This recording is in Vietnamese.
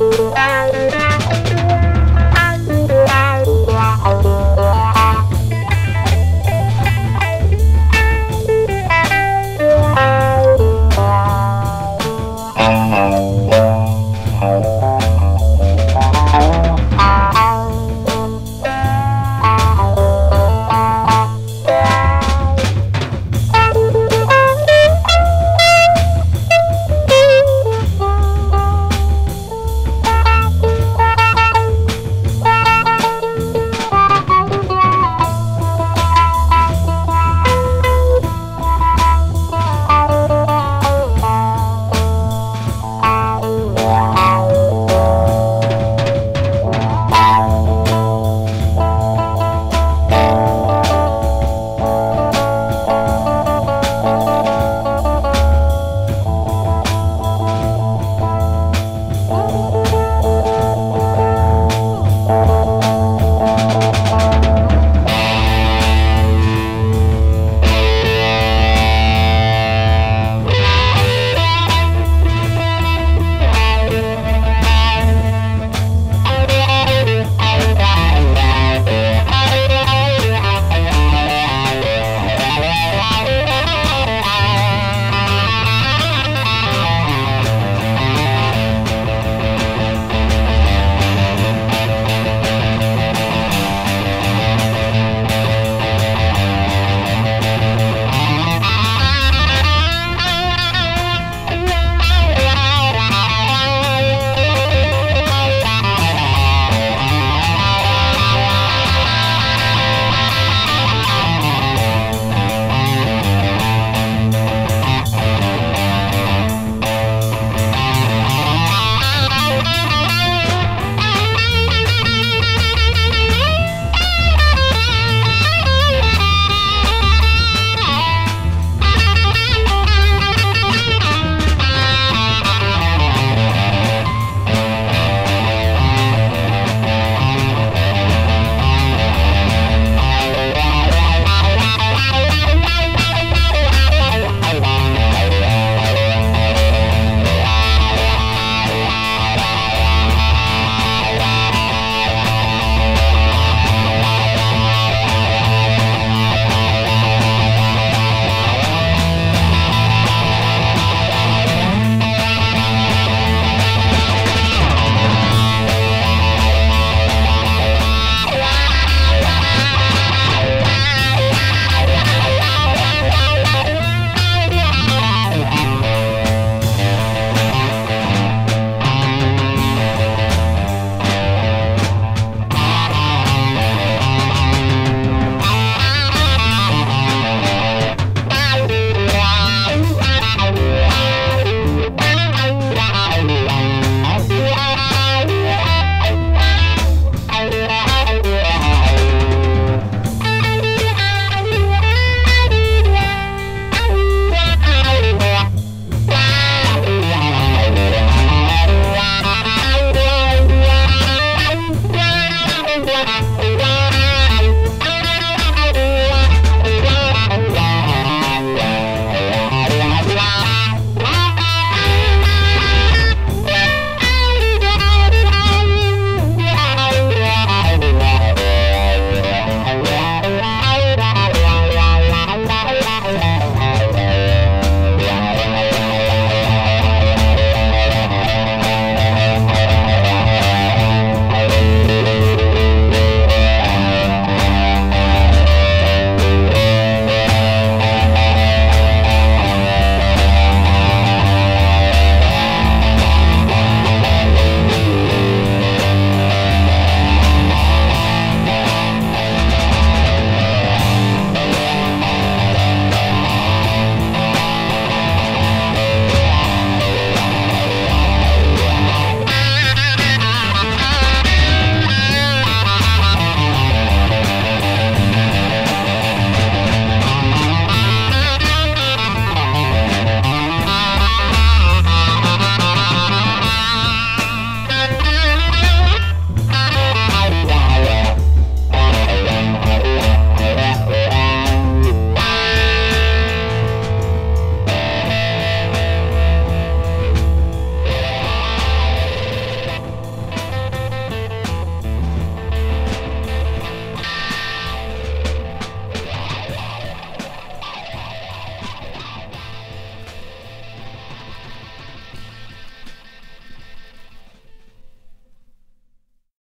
Bye.